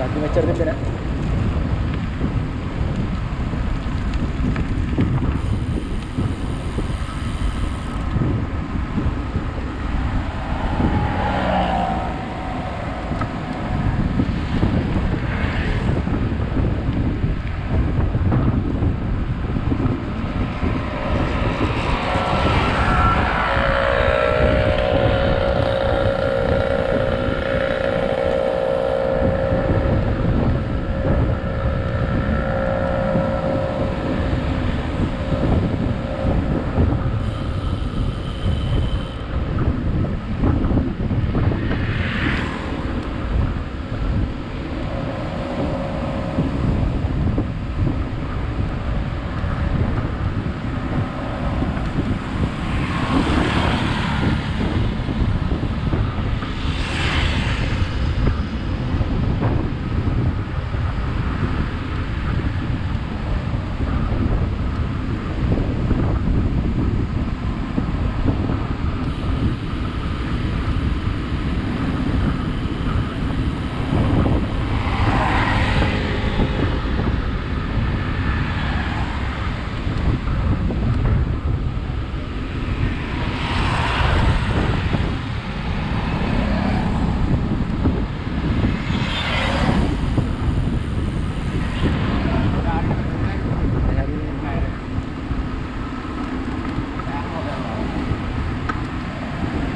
Lagi macam dia nak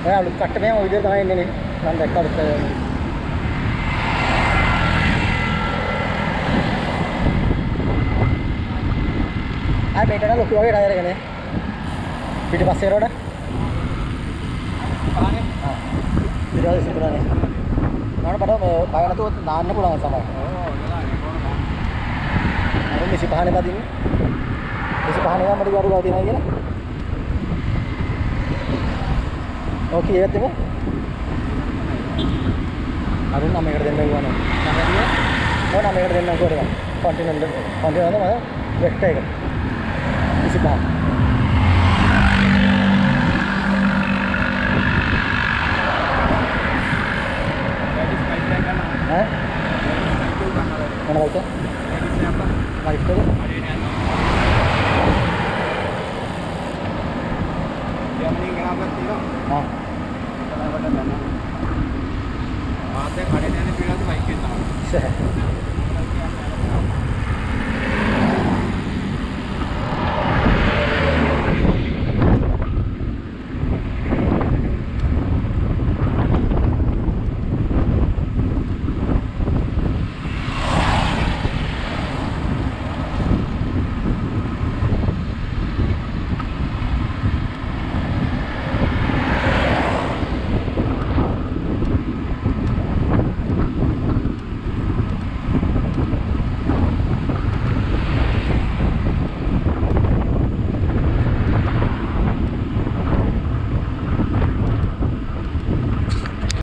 ඒ අලුත් කට්ට මෙහෙම ඔය විදිහට තමයි එන්නේ නේ. මම දැක්ක අලුත් අය. ආ මේකට ලොකු වගේ ටයර් එකනේ. පිටිපස්සේ රෝඩ. පානේ. ආ. ඊට පස්සේ පුරානේ. මම බඩ පය නැතුව දාන්න පුළුවන් සමහර. ඕ වෙලානේ කොහොමද? අර 25 නේ බදින්නේ. 25 නේ මට ගරු ගාව තියනවා කියලා. നോക്കി ചെയ്യത്തിന് അതും അമ്മയുടെ തന്നെ പോകാനാണ് അവൻ അമ്മയുടെ തന്നെ നമുക്ക് വരുവാം പണ്ടിനുണ്ട് പണ്ടിന് വന്ന് അത് വെട്ടേക്കും വിശുദ്ധമാണ് ഏഹ് ആ.